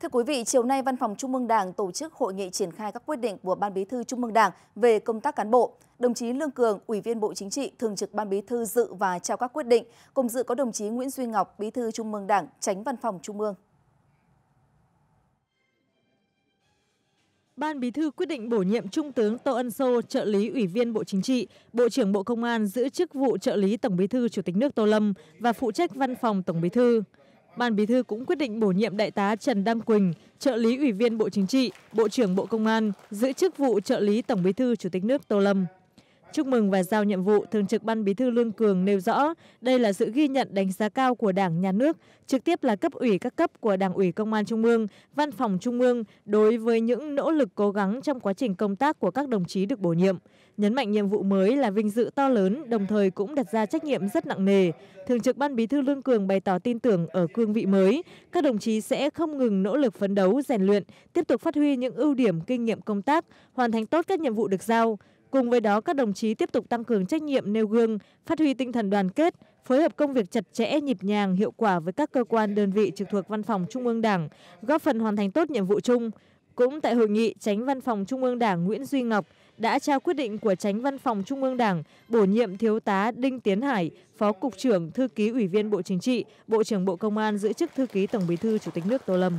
Thưa quý vị, chiều nay Văn phòng Trung ương Đảng tổ chức hội nghị triển khai các quyết định của Ban Bí thư Trung ương Đảng về công tác cán bộ. Đồng chí Lương Cường, Ủy viên Bộ Chính trị, Thường trực Ban Bí thư dự và trao các quyết định. Cùng dự có đồng chí Nguyễn Duy Ngọc, Bí thư Trung ương Đảng, Tránh Văn phòng Trung ương. Ban Bí thư quyết định bổ nhiệm Trung tướng Tô Ân Sô, trợ lý Ủy viên Bộ Chính trị, Bộ trưởng Bộ Công an giữ chức vụ trợ lý Tổng Bí thư Chủ tịch nước Tô Lâm và phụ trách Văn phòng Tổng Bí thư. Ban Bí thư cũng quyết định bổ nhiệm Đại tá Trần Đăng Quỳnh, trợ lý Ủy viên Bộ Chính trị, Bộ trưởng Bộ Công an, giữ chức vụ trợ lý Tổng Bí thư Chủ tịch nước Tô Lâm. Chúc mừng và giao nhiệm vụ, Thường trực Ban Bí thư Lương Cường nêu rõ, đây là sự ghi nhận đánh giá cao của Đảng, Nhà nước, trực tiếp là cấp ủy các cấp của Đảng ủy Công an Trung ương, Văn phòng Trung ương đối với những nỗ lực cố gắng trong quá trình công tác của các đồng chí được bổ nhiệm. Nhấn mạnh nhiệm vụ mới là vinh dự to lớn, đồng thời cũng đặt ra trách nhiệm rất nặng nề. Thường trực Ban Bí thư Lương Cường bày tỏ tin tưởng ở cương vị mới, các đồng chí sẽ không ngừng nỗ lực phấn đấu, rèn luyện, tiếp tục phát huy những ưu điểm kinh nghiệm công tác, hoàn thành tốt các nhiệm vụ được giao. Cùng với đó, các đồng chí tiếp tục tăng cường trách nhiệm nêu gương, phát huy tinh thần đoàn kết, phối hợp công việc chặt chẽ, nhịp nhàng, hiệu quả với các cơ quan đơn vị trực thuộc Văn phòng Trung ương Đảng, góp phần hoàn thành tốt nhiệm vụ chung. Cũng tại hội nghị, Tránh Văn phòng Trung ương Đảng Nguyễn Duy Ngọc đã trao quyết định của Tránh Văn phòng Trung ương Đảng bổ nhiệm Thiếu tá Đinh Tiến Hải, Phó Cục trưởng, Thư ký Ủy viên Bộ Chính trị, Bộ trưởng Bộ Công an giữ chức Thư ký Tổng bí thư Chủ tịch nước Tô Lâm.